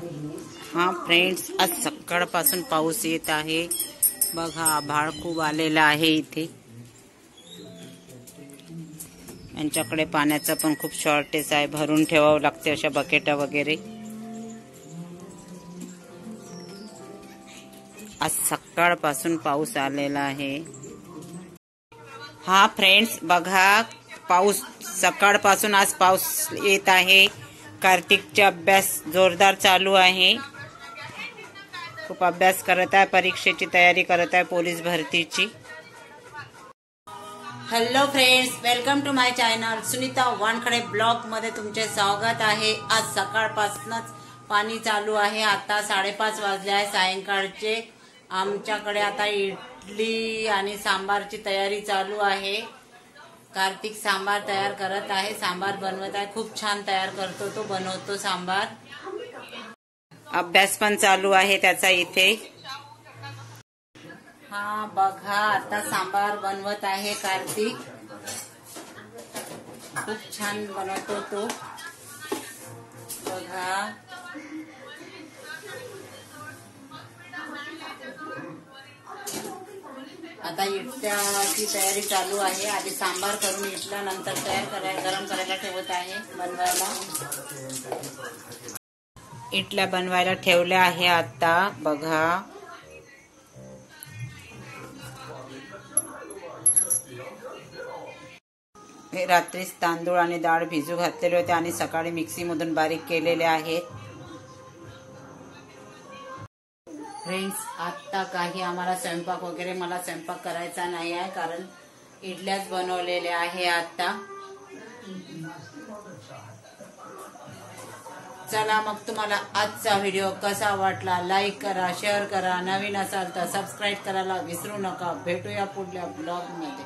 हा फ्रेंड्स आज सकाळपासून पाऊस येत आहे. बघा आभाळ खूप आलेला आहे इथे. यांच्याकडे पाण्याचं पण खूप शॉर्टेज आहे. भरून ठेवावं लागते अशा बकेटा वगैरे. आज सकाळपासून पाऊस आलेला आहे. हा फ्रेंड्स बघा पाऊस सकाळपासून आज पाऊस येत आहे. कार्तिकचा अभ्यास जोरदार चालू आहे. खूप अभ्यास करत आहे परीक्षेची तयारी करत आहे पोलीस भरतीची. Hello friends welcome to my channel Sunita Wankhade ब्लॉगमध्ये तुमचे स्वागत आहे. आज सकाळपासूनच पाणी चालू आहे. आता साडेपाच वाजले आहे. सायंकाळचे आमच्याकडे आता इडली आणि सांबारची तयारी चालू आहे. कार्तिक सांबार तयार करत आहे. सांबार बनवत आहे. खूप छान तयार करतो तो बनवतो सांबार. अभ्यास पण चालू आहे त्याचा इथे. हा बघा आता सांबार बनवत आहे कार्तिक. खूप छान बनवतो तो. आता इटल्याची तयारी चालू आहे. आधी सांबार करून इटला नंतर तयार करायला गरम करायला ठेवत आहे बनवायला. इटल्या बनवायला ठेवल्या आहे आता. बघा. हे रात्रीच तांदूळ आणि डाळ भिजू घातलेले होते आणि सकाळी मिक्सीमधून बारीक केलेले आहेत. फ्रेंड्स आत्ता काही आम्हाला स्वयंपाक वगैरे मला स्वयंपाक करायचा नाही आहे कारण इडल्याच बनवलेल्या आहे आत्ता. चला मग तुम्हाला आजचा व्हिडिओ कसा वाटला? लाईक करा शेअर करा. नवीन असाल तर सबस्क्राईब करायला विसरू नका. भेटूया पुढल्या ब्लॉगमध्ये